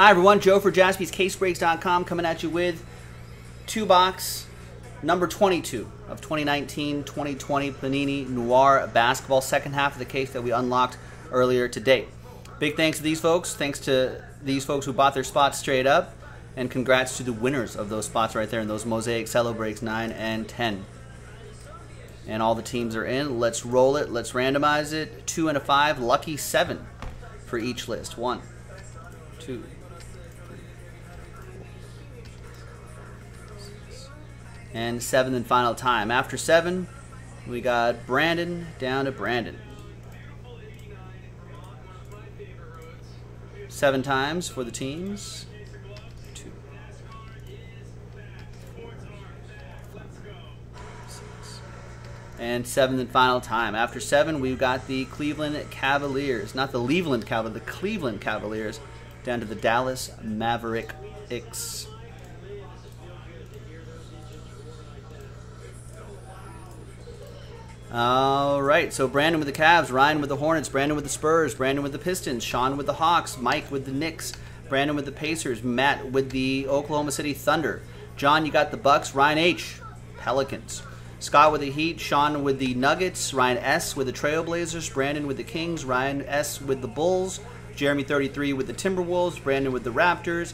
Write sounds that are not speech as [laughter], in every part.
Hi, everyone. Joe for jaspyscasebreaks.com coming at you with two box number 22 of 2019 2020 Panini Noir Basketball, second half of the case that we unlocked earlier today. Big thanks to these folks. Thanks to these folks who bought their spots straight up. And congrats to the winners of those spots right there in those Mosaic Cello breaks 9 and 10. And all the teams are in. Let's roll it. Let's randomize it. Two and a five. Lucky seven for each list. One, two, and seventh and final time. After seven, we got Brandon down to Brandon. Seven times for the teams. And seventh and final time. After seven, we've got the Cleveland Cavaliers. Not the Cleveland Cavaliers, the Cleveland Cavaliers down to the Dallas Maverick X. All right, so Brandon with the Cavs, Ryan with the Hornets, Brandon with the Spurs, Brandon with the Pistons, Sean with the Hawks, Mike with the Knicks, Brandon with the Pacers, Matt with the Oklahoma City Thunder, John, you got the Bucks, Ryan H, Pelicans, Scott with the Heat, Sean with the Nuggets, Ryan S with the Trailblazers, Brandon with the Kings, Ryan S with the Bulls, Jeremy 33 with the Timberwolves, Brandon with the Raptors,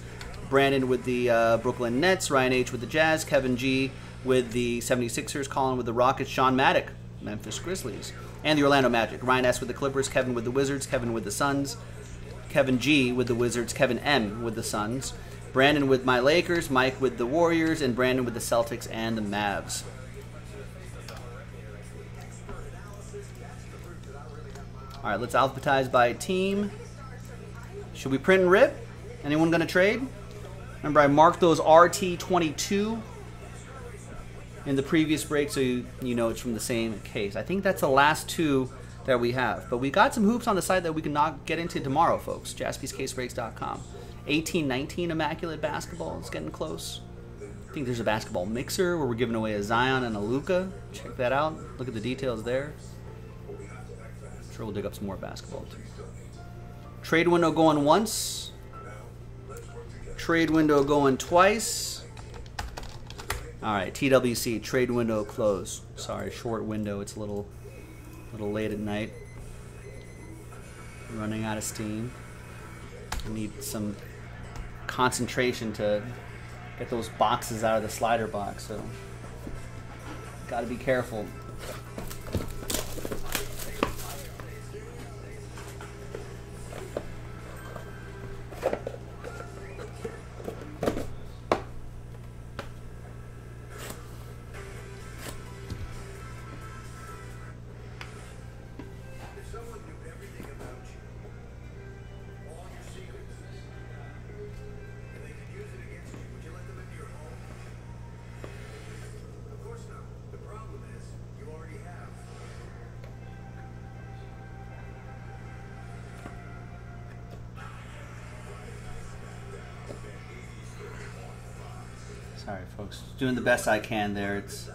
Brandon with the uh, Brooklyn Nets, Ryan H with the Jazz, Kevin G with the 76ers, Colin with the Rockets, Sean Maddock Memphis Grizzlies. And the Orlando Magic. Ryan S. with the Clippers, Kevin with the Wizards, Kevin with the Suns, Kevin G. with the Wizards, Kevin M. with the Suns, Brandon with my Lakers, Mike with the Warriors, and Brandon with the Celtics and the Mavs. All right, let's alphabetize by team. Should we print and rip? Anyone going to trade? Remember, I marked those RT22 in the previous break so you, you know it's from the same case. I think that's the last two that we have. But we got some hoops on the site that we can not get into tomorrow, folks. JaspysCaseBreaks.com. 18-19 Immaculate Basketball. It's getting close. I think there's a basketball mixer where we're giving away a Zion and a Luka. Check that out. Look at the details there. I'm sure we'll dig up some more basketball too. Trade window going once. Trade window going twice. All right, TWC trade window closed. Sorry, short window. It's a little, little late at night. Running out of steam. I need some concentration to get those boxes out of the slider box. So, got to be careful. Sorry, folks. Doing the best I can there. It's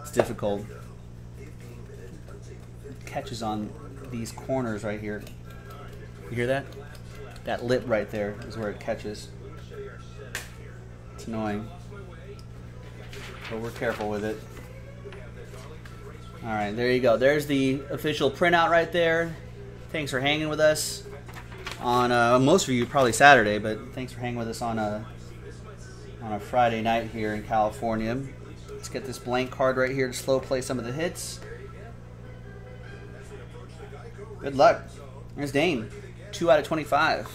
it's difficult. Catches on these corners right here. You hear that? That lip right there is where it catches. It's annoying. But we're careful with it. All right, there you go. There's the official printout right there. Thanks for hanging with us on uh, most of you probably Saturday, but thanks for hanging with us on a on a Friday night here in California. Let's get this blank card right here to slow play some of the hits. Good luck. There's Dane. Two out of 25.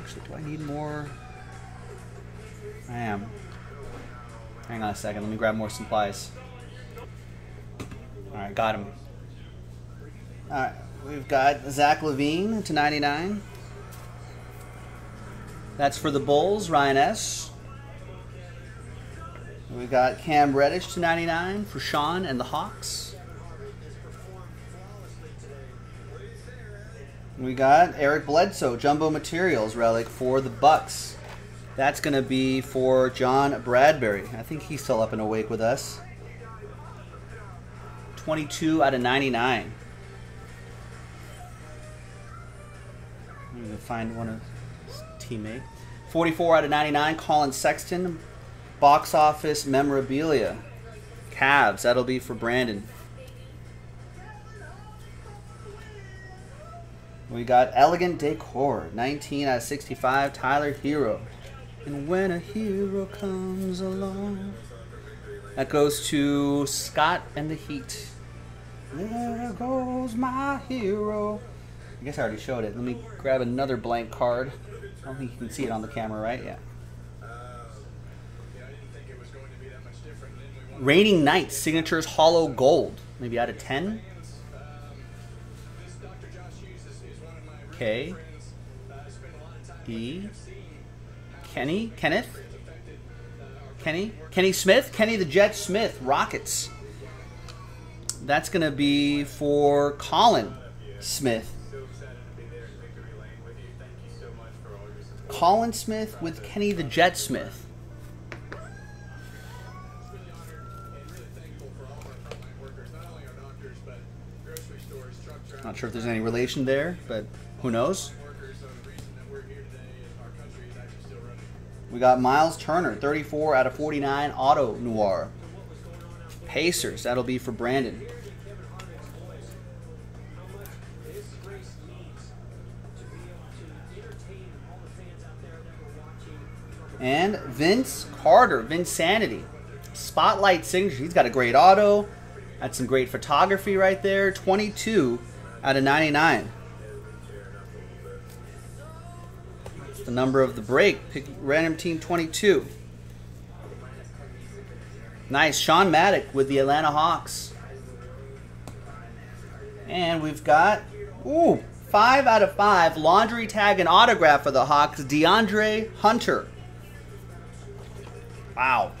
Actually, do I need more? I am. Hang on a second. Let me grab more supplies. All right, got him. All right. We've got Zach LaVine to 99. That's for the Bulls, Ryan S. We've got Cam Reddish to 99 for Sean and the Hawks. We got Eric Bledsoe, Jumbo Materials relic for the Bucks. That's going to be for John Bradbury. I think he's still up and awake with us. 22 out of 99. Going to find one of his teammate. 44 out of 99, Collin Sexton. Box office memorabilia. Cavs, that'll be for Brandon. We got Elegant Decor, 19 out of 65, Tyler Herro. And when a hero comes along. That goes to Scott and the Heat. There goes my hero. I guess I already showed it. Let me grab another blank card. I don't think you can see it on the camera, right? Yeah. Raining Knights, signatures hollow gold. Maybe out of 10? K. E. Kenny? Kenneth? Kenny? Kenny Smith? Kenny the Jet Smith, Rockets. That's going to be for Colin Smith. Colin Smith with Kenny the Jet Smith. Not sure if there's any relation there, but who knows? We got Myles Turner, 34 out of 49, Auto Noir. Pacers, that'll be for Brandon. And Vince Carter, Vince Sanity. Spotlight signature. He's got a great auto. That's some great photography right there. 22 out of 99. That's the number of the break. Pick random team 22. Nice. Sean Maddock with the Atlanta Hawks. And we've got, ooh, five out of five. Laundry tag and autograph for the Hawks. DeAndre Hunter. Wow.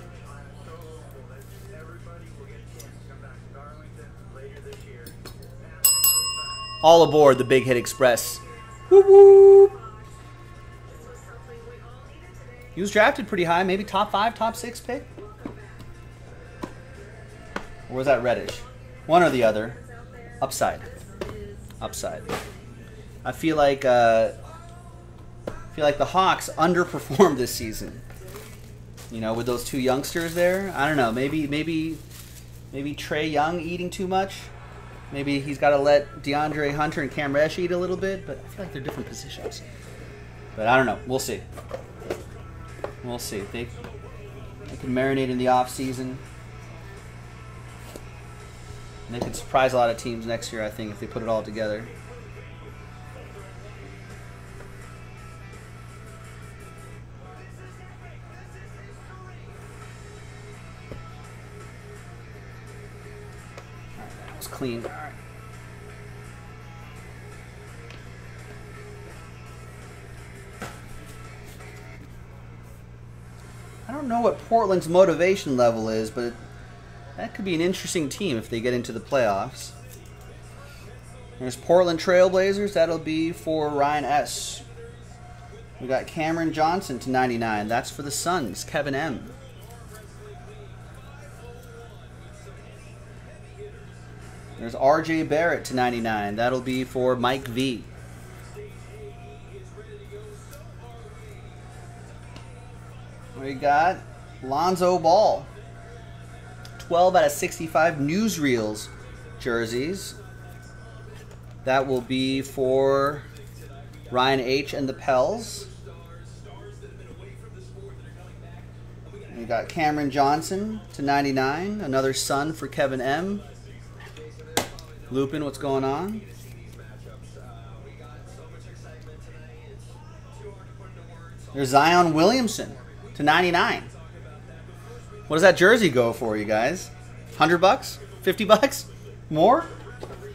All aboard the Big Hit Express. Woo woo. He was drafted pretty high, maybe top five, top six pick. Or was that Reddish? One or the other. Upside. Upside. I feel like uh, I feel like the Hawks underperformed this season. You know, with those two youngsters there, I don't know. Maybe maybe maybe Trae Young eating too much. Maybe he's got to let DeAndre Hunter and Cam Reddish eat a little bit. But I feel like they're different positions. But I don't know. We'll see. We'll see. They they can marinate in the off season. And they could surprise a lot of teams next year. I think if they put it all together. Clean. I don't know what Portland's motivation level is, but that could be an interesting team if they get into the playoffs. There's Portland Trailblazers. That'll be for Ryan S. We got Cameron Johnson to 99. That's for the Suns. Kevin M. There's RJ Barrett to 99. That'll be for Mike V. We got Lonzo Ball. 12 out of 65 newsreels jerseys. That will be for Ryan H. and the Pels. We got Cameron Johnson to 99. Another Sun for Kevin M. Lupin, what's going on? There's Zion Williamson to 99. What does that jersey go for, you guys? 100 bucks? 50 bucks? More?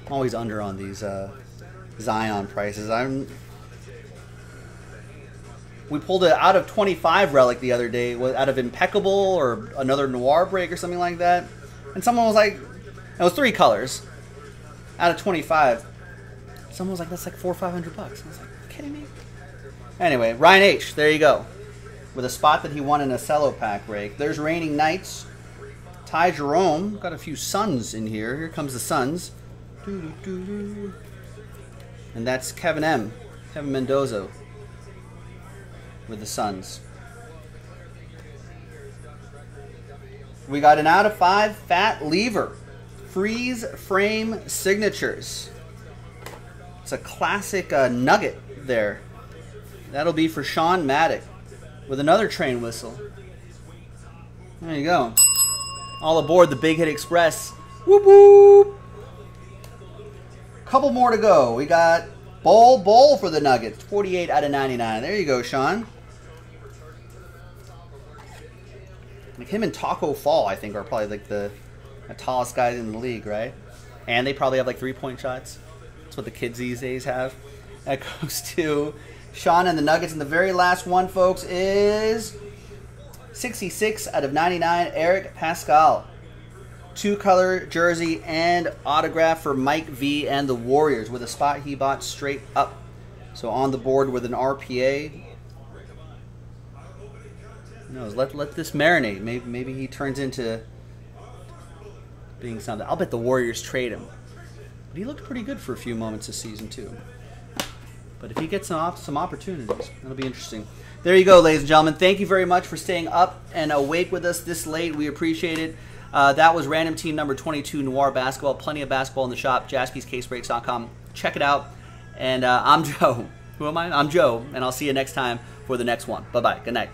I'm always under on these uh, Zion prices. I'm we pulled it out of 25 relic the other day, out of impeccable or another noir break or something like that. And someone was like, it was three colors out of 25. Someone was like, that's like four or five hundred bucks. I was like, kidding me? Anyway, Ryan H, there you go. With a spot that he won in a cello pack break. There's Raining Knights. Ty Jerome. Got a few Suns in here. Here comes the Suns. And that's Kevin M. Kevin Mendoza with the Suns. We got an out of five Fat Lever. Freeze frame signatures. It's a classic uh, nugget there. That'll be for Sean Maddock with another train whistle. There you go. All aboard the Big Hit Express. Whoop whoop. Couple more to go. We got Bol Bol for the Nuggets. 48 out of 99. There you go, Sean. Like him and Taco Fall, I think, are probably like the, the tallest guys in the league, right? And they probably have like three point shots. That's what the kids these days have. That [laughs] goes to Sean and the Nuggets. And the very last one, folks, is 66 out of 99, Eric Paschall. Two color jersey and autograph for Mike V and the Warriors with a spot he bought straight up. So on the board with an RPA. Knows? Let let this marinate. Maybe maybe he turns into being something. I'll bet the Warriors trade him. But he looked pretty good for a few moments this season too. But if he gets some some opportunities, that'll be interesting. There you go, ladies and gentlemen. Thank you very much for staying up and awake with us this late. We appreciate it. Uh, that was random team number 22, Noir Basketball. Plenty of basketball in the shop, jaspyscasebreaks.com. Check it out. And uh, I'm [laughs] Joe. Who am I? I'm Joe, and I'll see you next time for the next one. Bye bye. Good night.